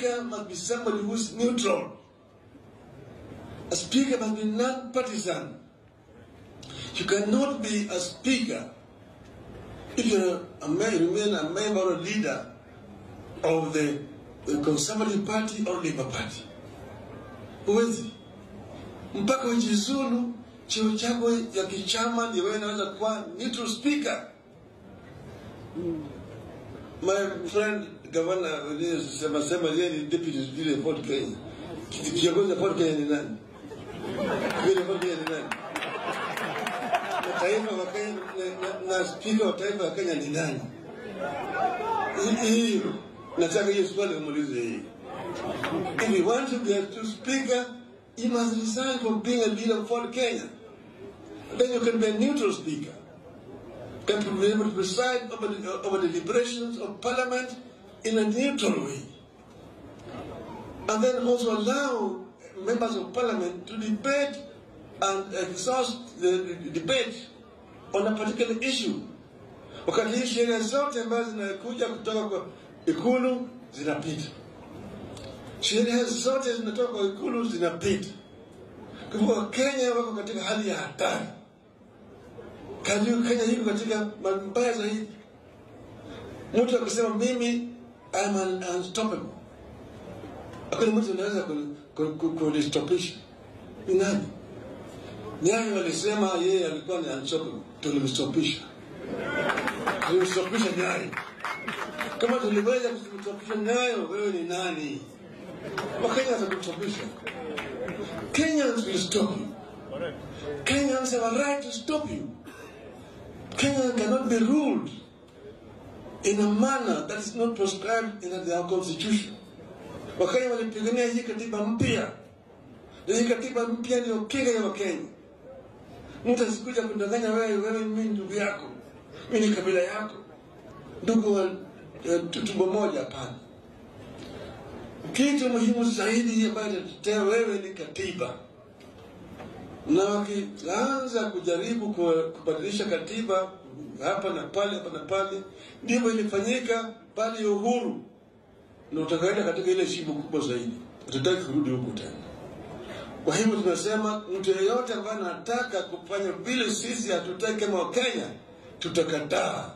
speaker must be somebody who's neutral. A speaker must be non-partisan. You cannot be a speaker if you remain a member or leader of the, the Conservative Party or Labour Party. Huwezi mpaka ujizulu cheo chako ya kichama ndio wewe unaweza kuwa neutral speaker. My friend governor sema sema yeye deputy vile Port Kenya. Kiongozi wa Port Kenya ni nani? Vile Port Kenya ni nani? Na taifa wa Kenya na, speaker wa taifa wa Kenya ni nani? Hiyo nataka hiyo swali. If you want to get to speaker, you must resign from being a leader of Fort Kenya. Then you can be a neutral speaker. Can be able to preside over the, over the deliberations of parliament in a neutral way. And then also allow members of parliament to debate and exhaust the, debate on a particular issue. Wakati hii sheria zote ambazo zinakuja kutoka kwa ikulu zinapita, sheria zote zinatoka kwa ikulu zinapita. Kwa hivyo Wakenya wako katika hali ya hatari. Kajua Kenya iko katika mbaya zaidi. Mtu akisema mimi I'm un unstoppable, hakuna mtu anaweza kunistopisha. Ni nani? Ni nani walisema yeye alikuwa ni unstoppable, tulimstopisha, tulimstopisha Nyayo. Kama tuliweza kumstopisha Nyayo, wewe ni nani? Wakenya watakustopisha. Kenyans will stop you. Kenyans have a right to stop you. Kenya cannot be ruled in a manner that is not prescribed in our constitution. Wakenya walipigania hii katiba mpya, na hii katiba mpya ndio kinga ya Wakenya. Mtu asikuja kudanganya wewe, wewe mimi ndugu yako, mimi ni kabila yako, ndugu wa uh, tumbo moja. Hapana. Kitu muhimu zaidi ambayo itatetea wewe ni katiba na wakianza kujaribu kubadilisha katiba hapa na pale hapa na pale, ndivyo ilifanyika pale ya uhuru, na utakaenda katika ile shimo kubwa zaidi, utataki kurudi huku tena. Kwa hivyo tunasema mtu yeyote ambaye anataka kufanya vile sisi hatutaki kama Wakenya, tutakataa.